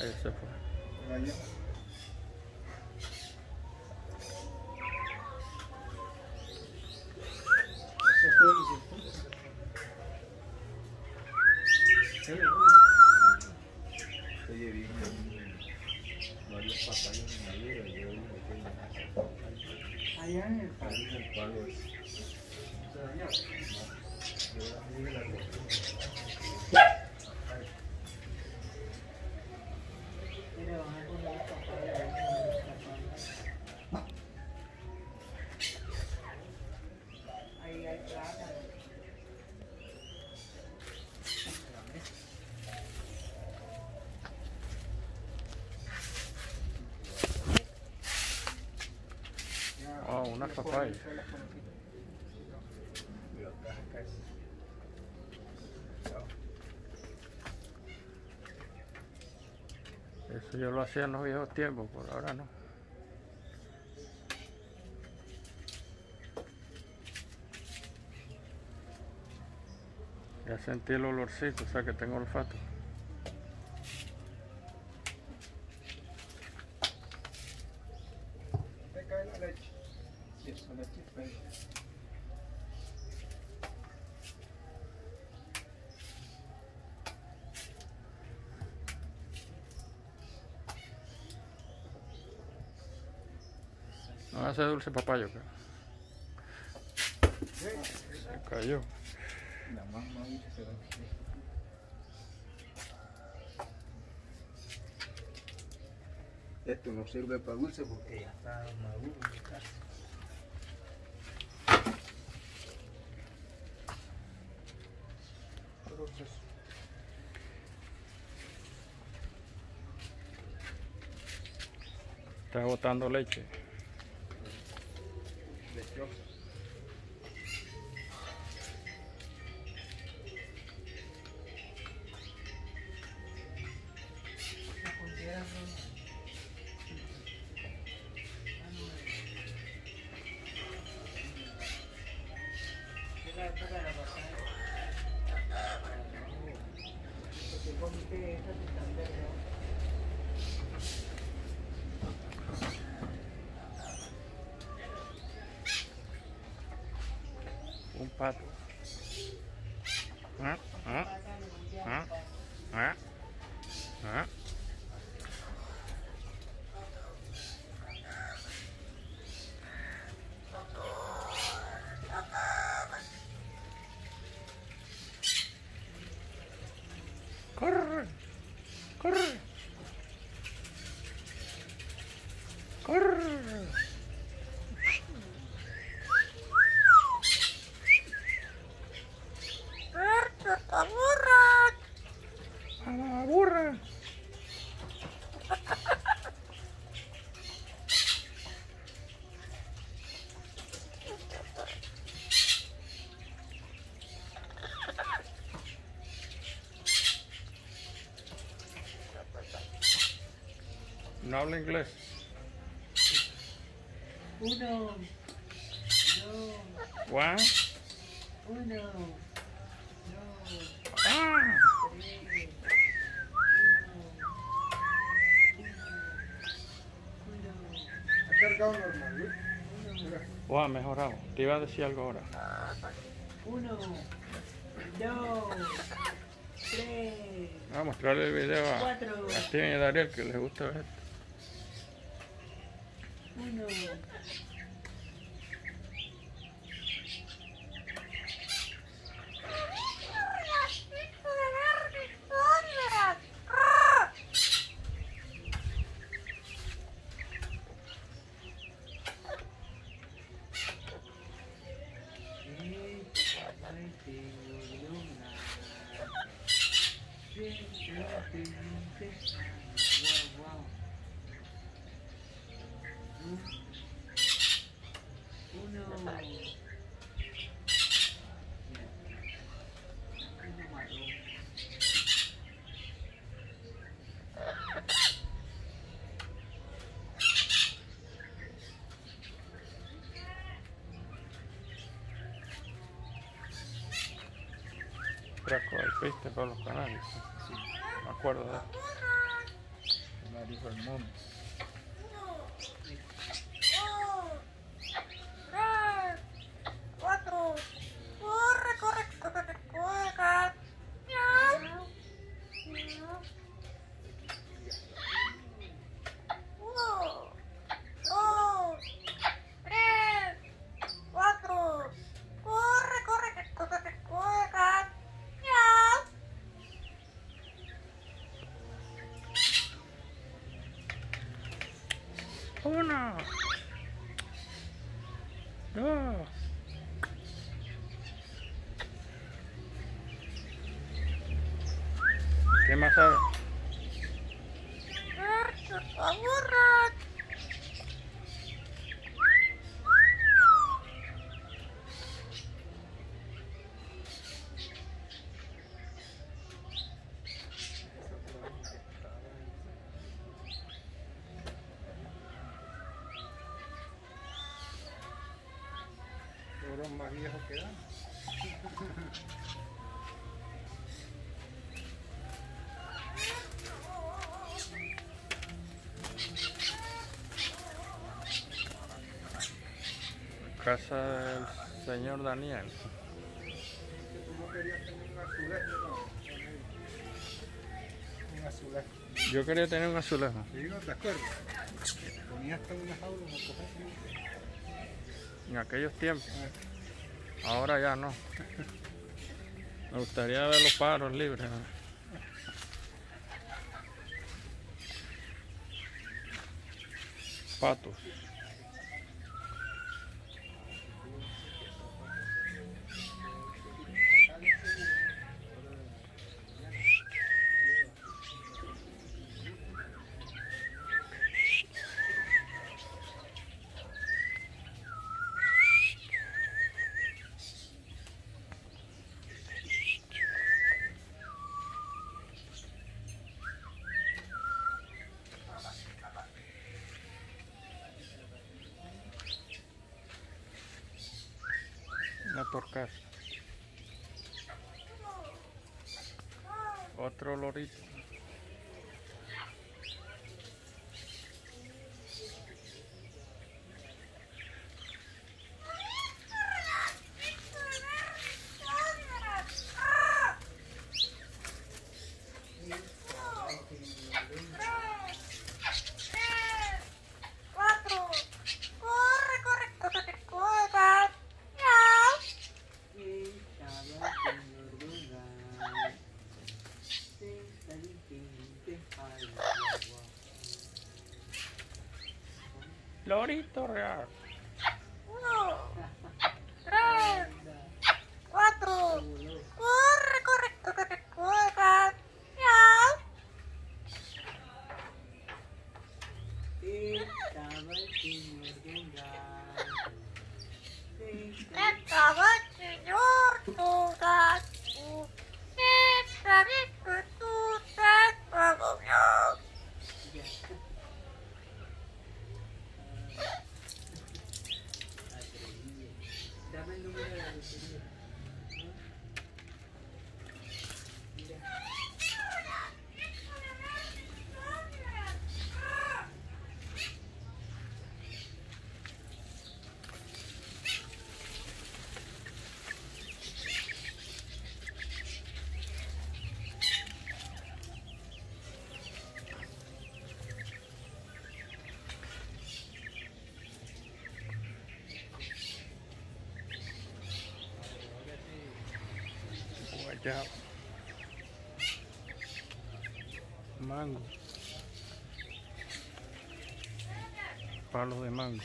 Ahí se fue. Allá. Se fue y se fue. Oye, vi varios papayos en madera y yo vi que Allá en el ahí en el palo ese. Yo vi la Mira, van a poner la papaya ahí en el papaya. Ahí hay plátano. Oh, una papaya. Eso yo lo hacía en los viejos tiempos, por ahora no. Ya sentí el olorcito, o sea que tengo olfato. Sí, esa leche es fresca. No hace dulce papayo, que se cayó. Esto no sirve para dulce porque ya está maduro. Está botando leche. Un pato. Ah, ah, ah, ah, ah. Corre, corre, corre. A la burra. No habla inglés. Uno, dos, One. uno, dos, Ah. tres, uno, uno, cargado normal, ¿eh? uno, Wow, mejorado. Te iba a decir algo ahora. uno, dos, tres, Voy a mostrarle el video a, cuatro, a Steven y a Dariel que les gusta ver esto. Uno. Uno. El piste para los canales. Me acuerdo de. Mario Ramón. cuatro. Ya masa Berat. Orang más viejos que dan. Casa del señor Daniel. Yo quería tener un azulejo. ¿Sí, no te acuerdas? Hasta una jaula. En aquellos tiempos. Ahora ya no. Me gustaría ver los pájaros libres. Patos. Una torcaza. Otro lorito. Lorito real. Uno, tres, cuatro. Corre, corre, corre, corre. Miau. Estaba el señor Dugas. Esta vez que tú te agobió. Dame el número de la lotería. Guayaba. Mango. Palos de mango.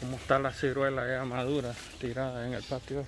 ¿Cómo está la ciruela ya madura tirada en el patio?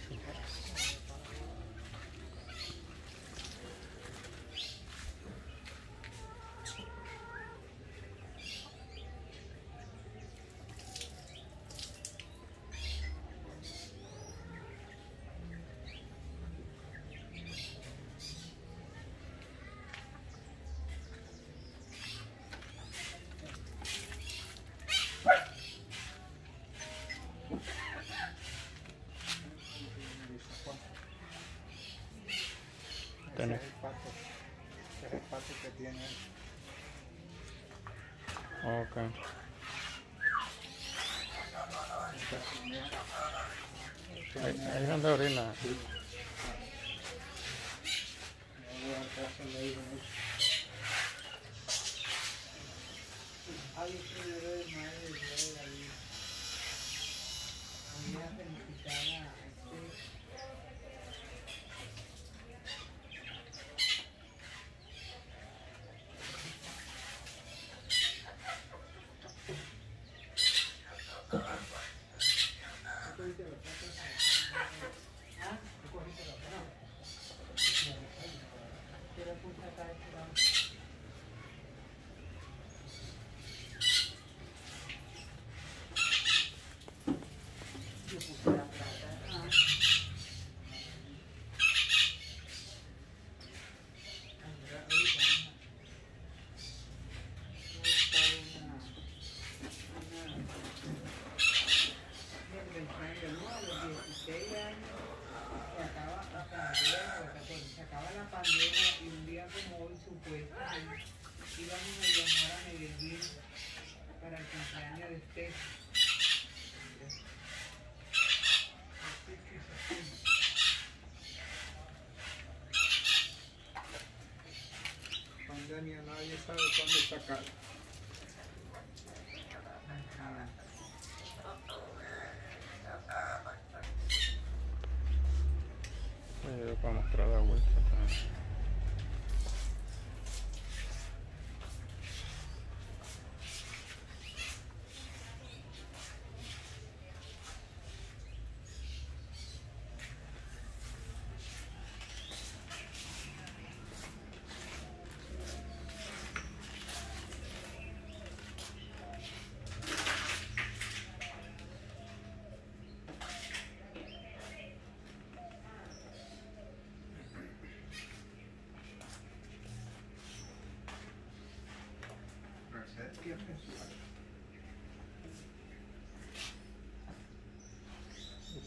Ay, es que yo de madre de Dios, ahí. Voy a felicitar a este. ¿Tú cogiste los platos? ¿Ah? ¿Tú cogiste los platos? Quiero apuntar acá este lado. Yo puse la plata. Ah. Ahora, ahorita, voy a buscar una- una- del sueño, ¿no? A los 16 años se acaba, o sea, ayer o 14, se acaba la pandemia y un día como hoy supuestamente íbamos a llamar a Medellín para el cumpleaños de Steph. Pandemia, nadie sabe cuándo sacar. Oye, para mostrar la vuelta también.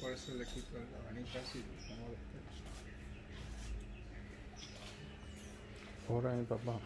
Por eso le quito el abanico así, como de. Este. Ahora mi papá.